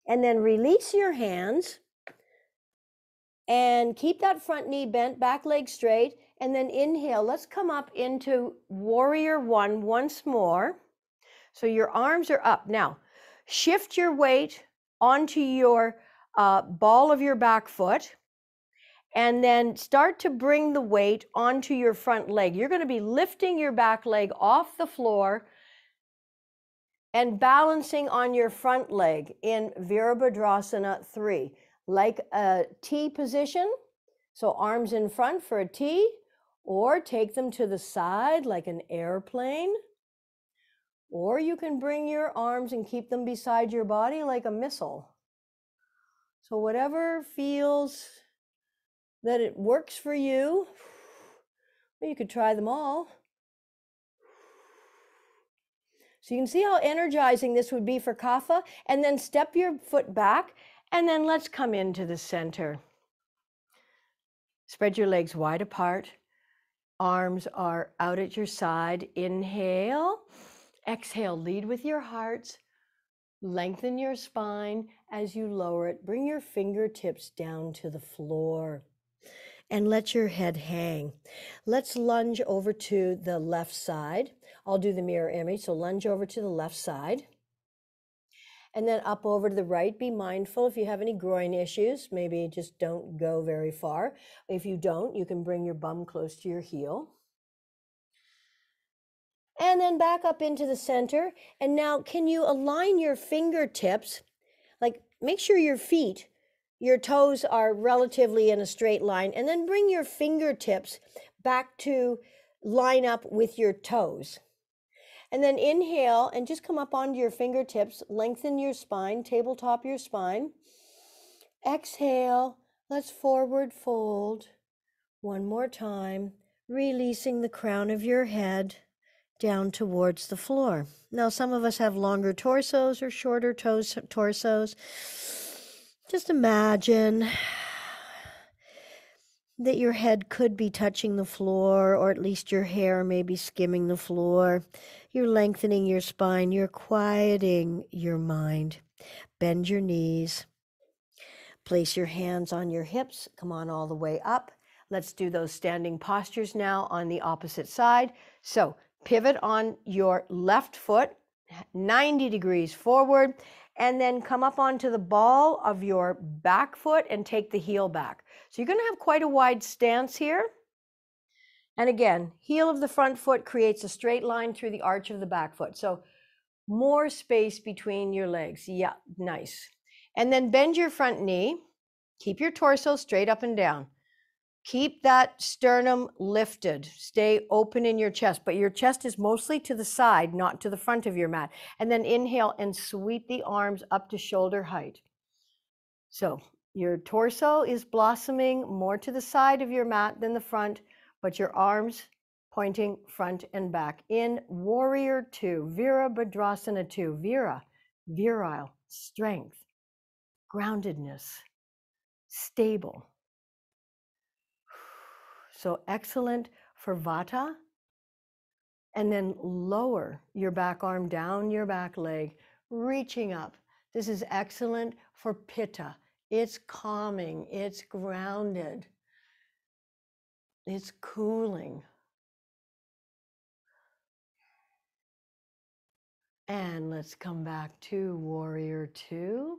And then release your hands and keep that front knee bent, back leg straight, and then inhale. Let's come up into warrior one once more. So your arms are up. Now, shift your weight onto your uh, ball of your back foot and then start to bring the weight onto your front leg. You're going to be lifting your back leg off the floor and balancing on your front leg in Virabhadrasana 3, like a T position. So arms in front for a T, or take them to the side like an airplane. Or you can bring your arms and keep them beside your body like a missile. So, whatever feels that it works for you, (sighs) you could try them all. So you can see how energizing this would be for kapha. And then step your foot back and then let's come into the center. Spread your legs wide apart. Arms are out at your side. Inhale. Exhale, lead with your hearts. Lengthen your spine as you lower it. Bring your fingertips down to the floor and let your head hang. Let's lunge over to the left side. I'll do the mirror image. So lunge over to the left side. And then up over to the right. Be mindful if you have any groin issues, maybe just don't go very far. If you don't, you can bring your bum close to your heel. And then back up into the center. And now, can you align your fingertips? Like, make sure your feet, your toes are relatively in a straight line. And then bring your fingertips back to line up with your toes. And then inhale and just come up onto your fingertips, lengthen your spine, tabletop your spine. Exhale, let's forward fold. One more time, releasing the crown of your head down towards the floor. Now, some of us have longer torsos or shorter tos- torsos. Just imagine that your head could be touching the floor, or at least your hair may be skimming the floor. You're lengthening your spine, you're quieting your mind. Bend your knees. Place your hands on your hips. Come on all the way up. Let's do those standing postures now on the opposite side. So pivot on your left foot, 90 degrees forward, and then come up onto the ball of your back foot and take the heel back. So you're going to have quite a wide stance here. And again, heel of the front foot creates a straight line through the arch of the back foot. So more space between your legs. Yeah, nice. And then bend your front knee. Keep your torso straight up and down. Keep that sternum lifted. Stay open in your chest, but your chest is mostly to the side, not to the front of your mat. And then inhale and sweep the arms up to shoulder height. So your torso is blossoming more to the side of your mat than the front, but your arms pointing front and back. In Warrior Two, Virabhadrasana Two, Vira, virile, strength, groundedness, stable. So excellent for Vata. And then lower your back arm down your back leg, reaching up. This is excellent for Pitta. It's calming, it's grounded, it's cooling. And let's come back to Warrior Two.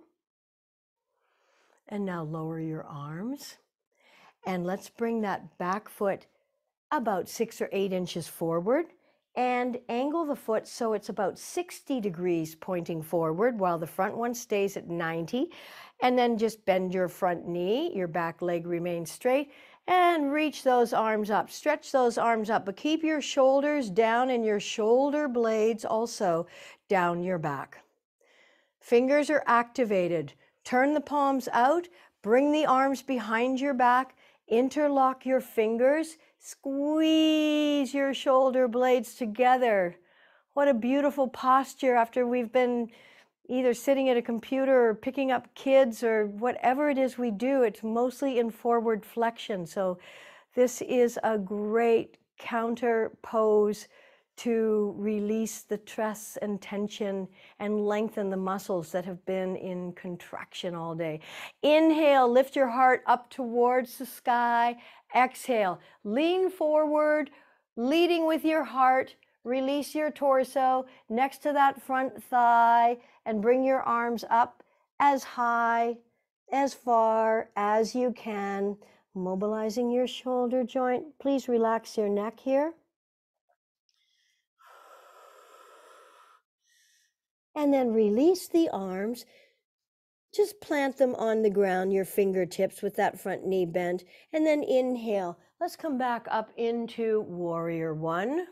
And now lower your arms. And let's bring that back foot about six or eight inches forward and angle the foot so it's about 60 degrees pointing forward while the front one stays at 90. And then just bend your front knee, your back leg remains straight, and reach those arms up. Stretch those arms up, but keep your shoulders down and your shoulder blades also down your back. Fingers are activated. Turn the palms out, bring the arms behind your back, interlock your fingers, squeeze your shoulder blades together. What a beautiful posture after we've been either sitting at a computer or picking up kids or whatever it is we do. It's mostly in forward flexion. So, this is a great counter pose to release the stress and tension and lengthen the muscles that have been in contraction all day. Inhale, lift your heart up towards the sky. Exhale, lean forward, leading with your heart. Release your torso next to that front thigh and bring your arms up as high, as far as you can, mobilizing your shoulder joint. Please relax your neck here. And then release the arms. Just plant them on the ground, your fingertips with that front knee bent, and then inhale. Let's come back up into warrior one.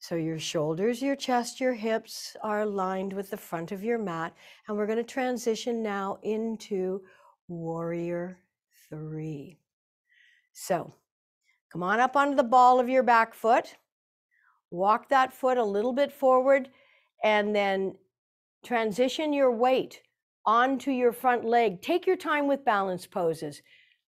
So your shoulders, your chest, your hips are aligned with the front of your mat. And we're going to transition now into warrior three. So come on up onto the ball of your back foot. Walk that foot a little bit forward and then transition your weight onto your front leg. Take your time with balance poses.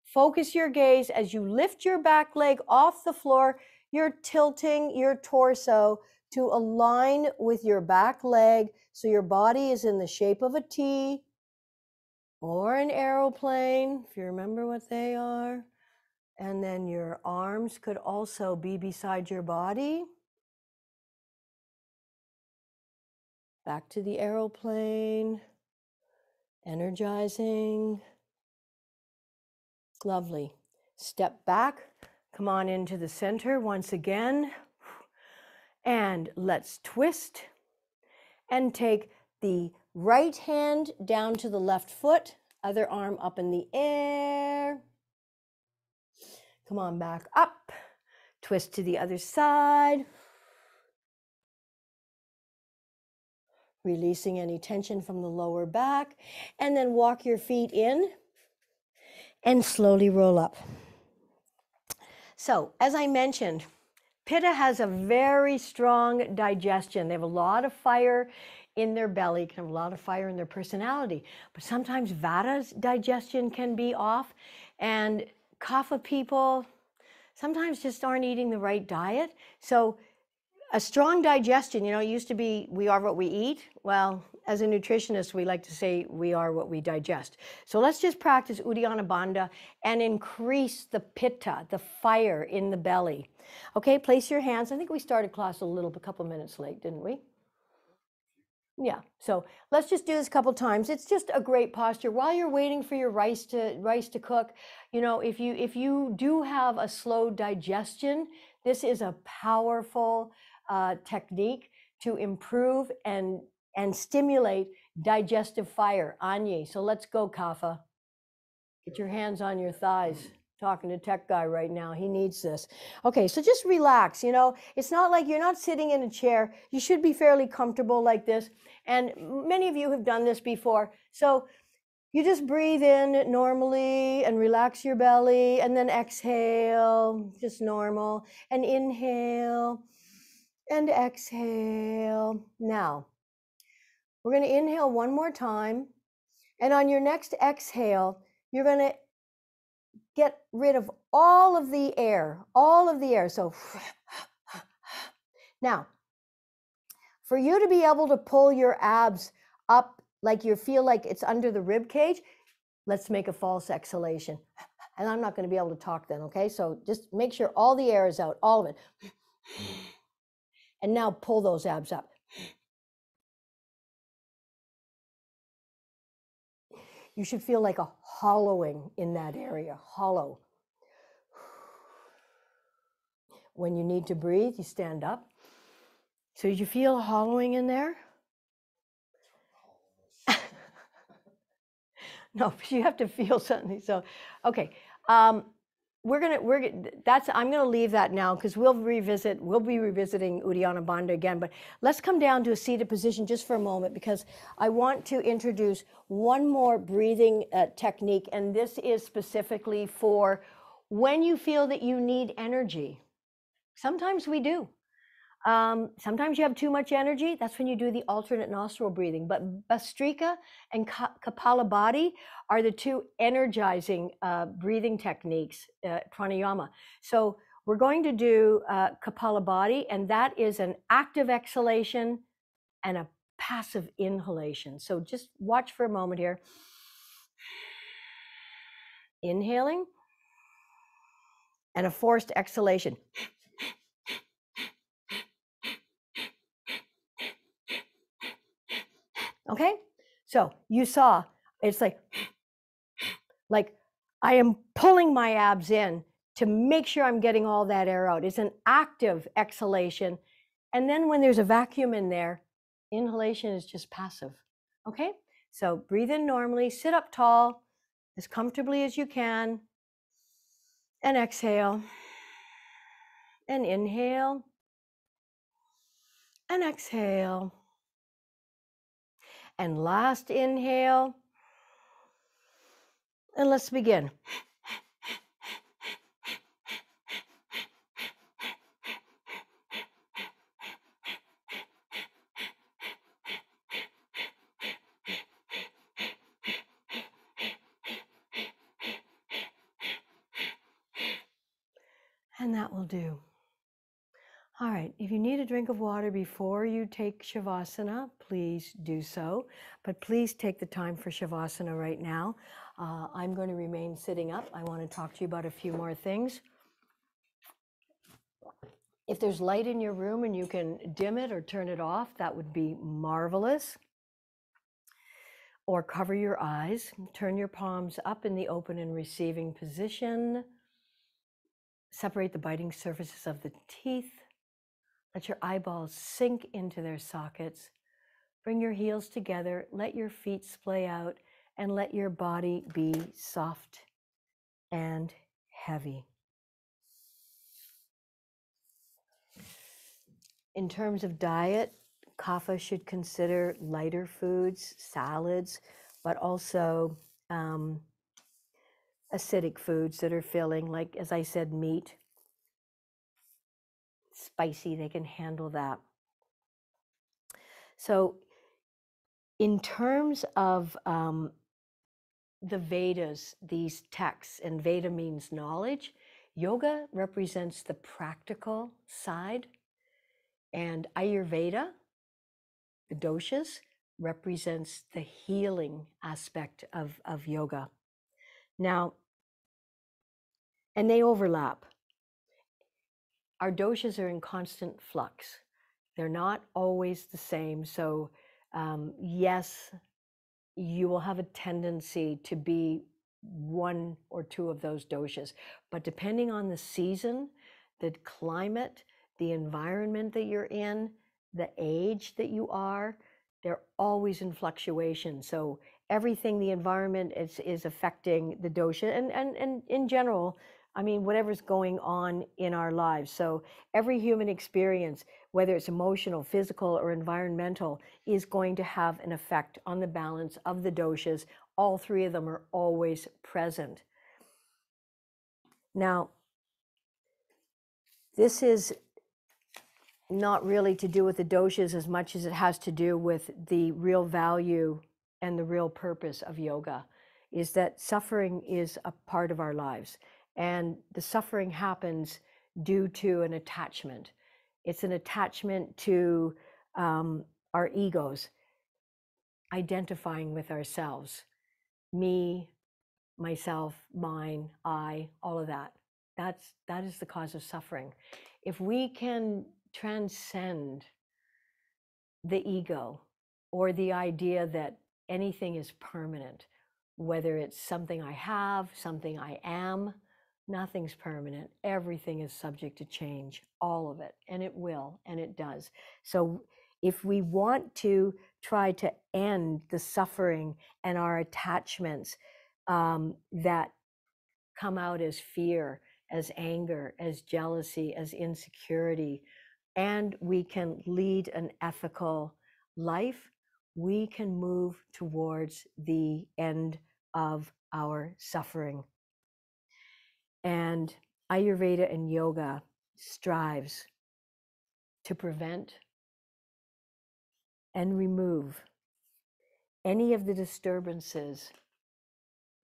Focus your gaze as you lift your back leg off the floor. You're tilting your torso to align with your back leg so your body is in the shape of a T or an aeroplane, if you remember what they are. And then your arms could also be beside your body. Back to the aeroplane, energizing. Lovely. Step back, come on into the center once again. And let's twist and take the right hand down to the left foot, other arm up in the air. Come on back up, twist to the other side. Releasing any tension from the lower back, and then walk your feet in and slowly roll up. So, as I mentioned, Pitta has a very strong digestion. They have a lot of fire in their belly, can have a lot of fire in their personality. But sometimes Vata's digestion can be off, and Kapha people sometimes just aren't eating the right diet. So a strong digestion, you know, it used to be we are what we eat. Well, as a nutritionist, we like to say we are what we digest. So let's just practice Uddiyana Bandha and increase the pitta, the fire in the belly. Okay, place your hands. I think we started class a little, a couple minutes late, didn't we? Yeah. So let's just do this a couple times. It's just a great posture while you're waiting for your rice to rice to cook. You know, if you if you do have a slow digestion, this is a powerful uh, technique to improve and and stimulate digestive fire. Anye. So let's go, kapha. Get your hands on your thighs. talking to tech guy right now. He needs this. Okay, so just relax. You know, it's not like you're not sitting in a chair. You should be fairly comfortable like this. And many of you have done this before. So you just breathe in normally and relax your belly, and then exhale, just normal, and inhale and exhale. Now, we're going to inhale one more time. And on your next exhale, you're going to get rid of all of the air, all of the air. So (sighs) now, for you to be able to pull your abs up like you feel like it's under the rib cage, let's make a false exhalation. (sighs) And I'm not going to be able to talk then, okay? So just make sure all the air is out, all of it. And now pull those abs up. You should feel like a hollowing in that area, hollow. When you need to breathe, you stand up. So did you feel a hollowing in there? (laughs) no, but you have to feel something. So, okay. Um, we're gonna we're that's i'm gonna leave that now because we'll revisit we'll be revisiting uddiyana Bandha again but let's come down to a seated position just for a moment because i want to introduce one more breathing uh, technique and this is specifically for when you feel that you need energy. Sometimes we do um, sometimes you have too much energy that's when you do the alternate nostril breathing but bhastrika and Ka- kapalabhati are the two energizing uh, breathing techniques, uh, pranayama. So we're going to do uh, Kapalabhati, and that is an active exhalation and a passive inhalation. So just watch for a moment here. Inhaling and a forced exhalation. Okay? So you saw it's like (sniffs) like I am pulling my abs in to make sure I'm getting all that air out. It's an active exhalation. And then when there's a vacuum in there, inhalation is just passive. Okay? So breathe in normally, sit up tall, as comfortably as you can, and exhale. And inhale. And exhale. And last inhale. And let's begin. And that will do. All right, if you need a drink of water before you take Shavasana, please do so. But please take the time for Shavasana right now. Uh, I'm going to remain sitting up. I want to talk to you about a few more things. If there's light in your room and you can dim it or turn it off, that would be marvelous. Or cover your eyes, turn your palms up in the open and receiving position. Separate the biting surfaces of the teeth. Let your eyeballs sink into their sockets. Bring your heels together. Let your feet splay out and let your body be soft and heavy. In terms of diet, kapha should consider lighter foods, salads, but also um, acidic foods that are filling, like, as I said, meat, spicy, they can handle that. So, in terms of um, the Vedas, these texts, and Veda means knowledge, yoga represents the practical side, and Ayurveda, the doshas, represents the healing aspect of, of yoga. Now, and they overlap. Our doshas are in constant flux. They're not always the same. So, um, yes, you will have a tendency to be one or two of those doshas. But depending on the season, the climate, the environment that you're in, the age that you are, they're always in fluctuation. So everything, the environment is, is affecting the dosha and, and, and in general, I mean, whatever's going on in our lives. So every human experience, whether it's emotional, physical, or environmental, is going to have an effect on the balance of the doshas. All three of them are always present. Now, this is not really to do with the doshas as much as it has to do with the real value and the real purpose of yoga is that suffering is a part of our lives and the suffering happens due to an attachment. It's an attachment to um, our egos identifying with ourselves. Me myself mine i all of that. That's that is the cause of suffering. If we can transcend the ego or the idea that anything is permanent, whether it's something I have, something I am, nothing's permanent. Everything is subject to change, all of it, and it will, and it does. So if we want to try to end the suffering and our attachments um, that come out as fear, as anger, as jealousy, as insecurity, and we can lead an ethical life, we can move towards the end of our suffering. And Ayurveda and yoga strives to prevent and remove any of the disturbances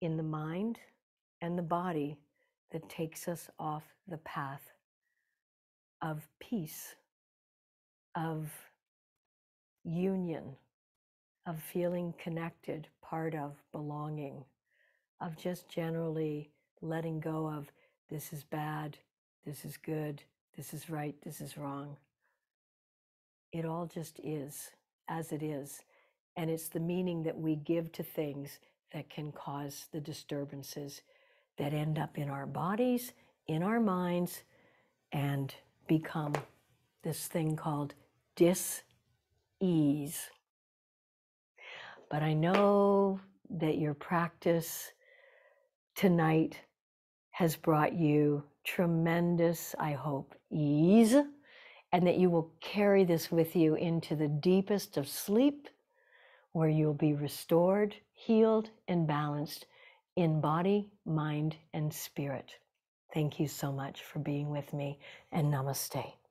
in the mind and the body that takes us off the path of peace of union, of feeling connected, part of belonging, of just generally letting go of this is bad, this is good, this is right, this is wrong. It all just is as it is. And it's the meaning that we give to things that can cause the disturbances that end up in our bodies, in our minds, and become this thing called dis ease. But I know that your practice tonight has brought you tremendous, I hope, ease, and that you will carry this with you into the deepest of sleep, where you'll be restored, healed, and balanced in body, mind, and spirit. Thank you so much for being with me, and namaste.